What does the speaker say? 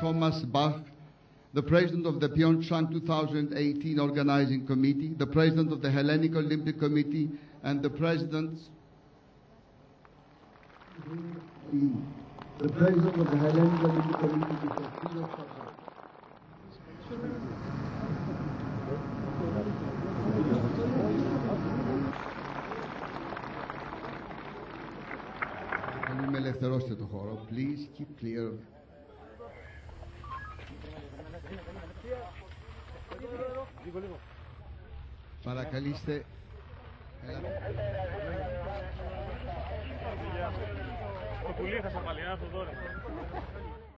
Thomas Bach, the president of the Pyeongchang 2018 Organizing Committee, the president of the Hellenic Olympic Committee, and the president The president of the Hellenic Olympic Committee, Mr. Philos Papazopoulos. Θέλουμε ελευθερώστε το χώρο. Please keep clear. Παρακαλείστε. Έλα. Το πουλί θα σας βάλει, ένα